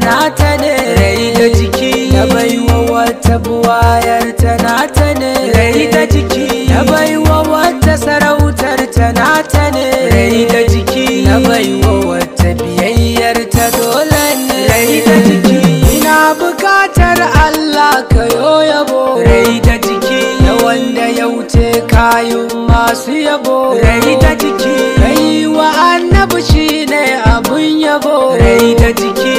ta ne. Rai da jiki. Ya baiwa wata buwayar ta ne. Rai da jiki. Ya baiwa wata sarautar ta ne. Rai da jiki. Ya baiwa wata biyayyar ta dole ne. Rai da jiki. Ina buƙatar Allah ka yabo. Rai da jiki. Da wanda ya wuce kayun masu yabo. Rai da jiki. Kai wa annabi shine abun yabo. Rai da jiki.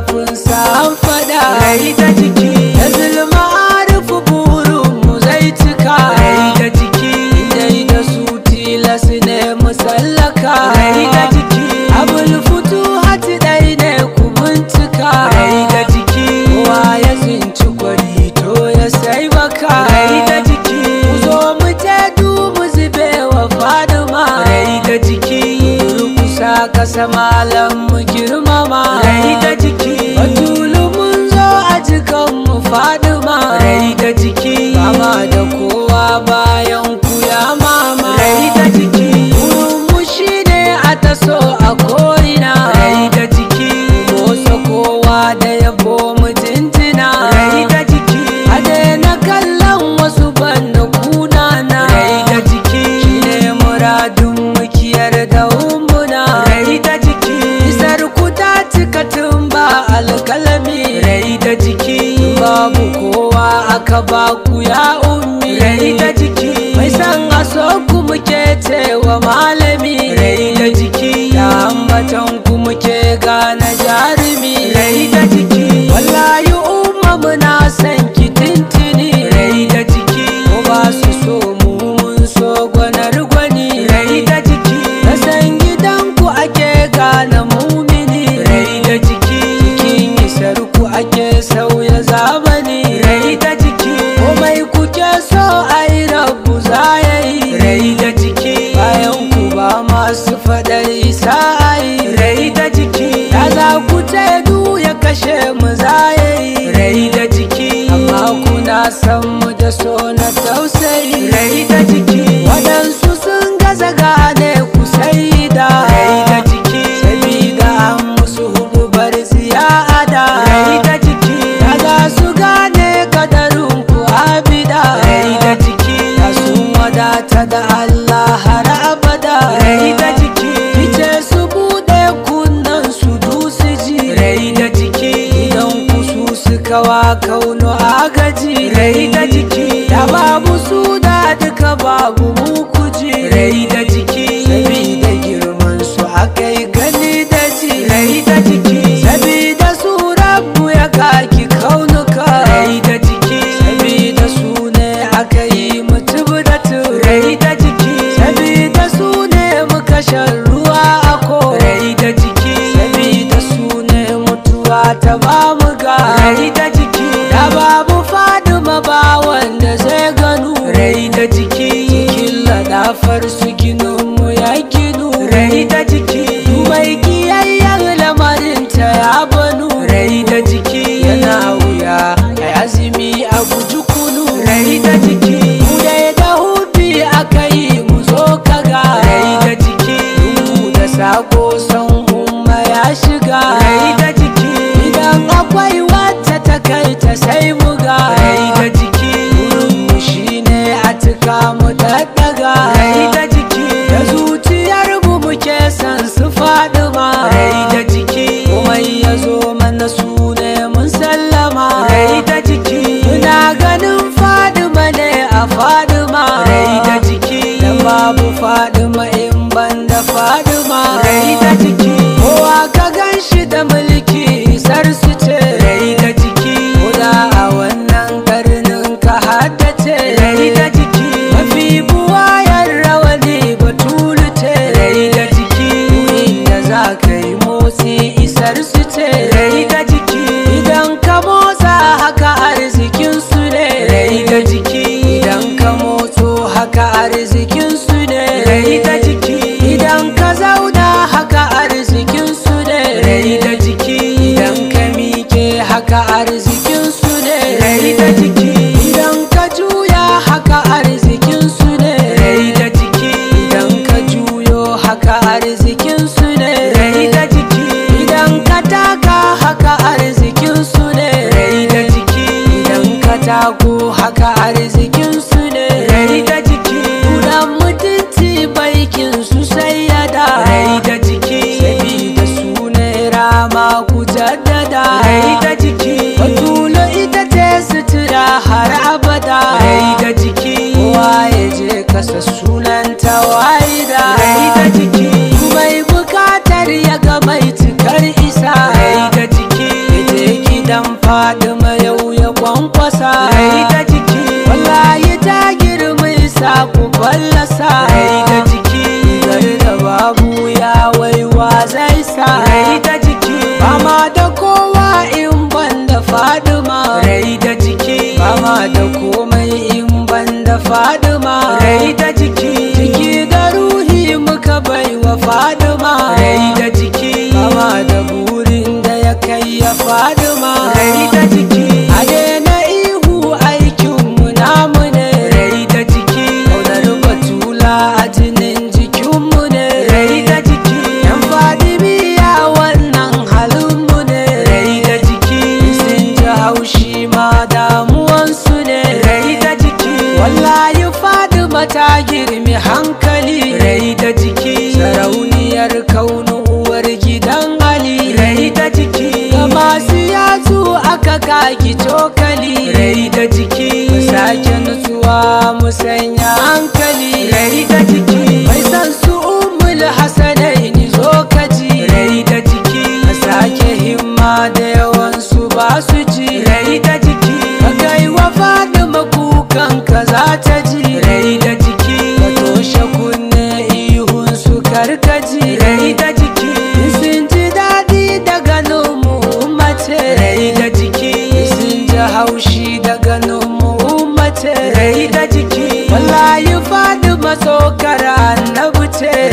Kafin sa. An fada rai da da kowa bayan ku ya mama. Rai da jiki. Wurin mu shine a taso a ko'ina. Rai da jiki. Motsa kowa da yabo mu jinjina. Rai da jiki. A daina kallon wasu banda kunana rai da jiki. Shine muradun mukiyar da ummuna. Rai da jiki. Isar ku ta cika tun ba alkalami rai da jiki. Babu kowa aka ba ku ya ka kuna san mu da so na tausayi. Rai da jiki. Waɗansu sun gaza gane ku sai da. Rai da jiki. Sabida an musu hudubar ziyada. Rai da jiki. Ya za su gane kadarin ku abida. Rai da jiki. Sun wadata da Allah. Rai da jiki. Sabida girman su akai gani da ji. Jiki. Sabida su rabu ya kaki kaunuka. Rai da jiki. Sabida su ne aka yi mutu da tu rai da jiki. Sabida su ne muka shan ruwa a ko jiki. Sabida mutuwa ta ba mu ga. Rai da jiki. Da babu rai fadima in ban da fadima. Rai da jiki. Kowa ka gan shi da mulki sarsu ce. Rai da jiki. Kula a wannan karnin ka haddace. Rai da jiki. Mafi buwayar rawani batulu ce. Rai da jiki. Da za ka yi motsi isar su ce. Rai da jiki. haka arzikin su ne. Rai da jiki idan ka juya haka arzikin su ne. Rai da jiki idan ka juyo haka arzikin su ne. Rai da jiki idan ka taka haka arzikin su ne. Rai da jiki idan ka tago haka arzikin su ne. Rai da jiki kudan mutunci baikin su sai ya da. Rai da jiki sabida su ne rama ku jaddada. Rai da har abada. Rai da jiki. Kowa ya je kasa sunan tawaida rai da jiki. Mai buƙatar ya ga mai cikar isa. Rai da jiki. Je gidan fadima yau ya kwankwasa. Rai da jiki. Wallahi ta girma isa ku fallasa. Rai da jiki. Da babu ya fadima rai da jiki. Jiki da ruhi muka bai wa fadima rai da jiki. Fama da burin da ya kai ya fadima ta girmi hankali rai da jiki. Sarauniyar kaunu uwar gidan ali rai da jiki. Masu yatsu aka kaki cokali rai da jiki. Sake nutsuwa mu sanya hankali rai da jiki. Karkaji rai da jiki. Sun ji daɗi da ganin mu mace. Rai da jiki. Sun ji haushi da ganin mu mace. Rai da jiki. Wallahi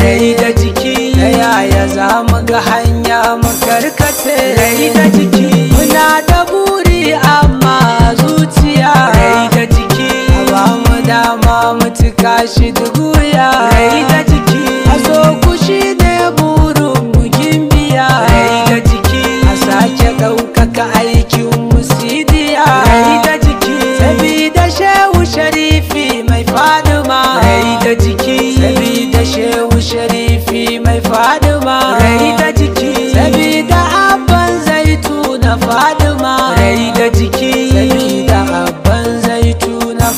rai da jiki. Ta yaya za mu ga hanya mu karkace? Rai da jiki. Muna da buri amma zuciya. Rai da jiki. Ba mu dama mu cika shi duguya rai da shi burin bukin biya rai da jiki. A sake ɗaukaka aikin musidiya rai da jiki. Sabida shehu sharifi mai faduma rai da jiki. Sabida shehu jiki. Sabida abban zaitu na fadima. Rai jiki. Sabida abban zaitu na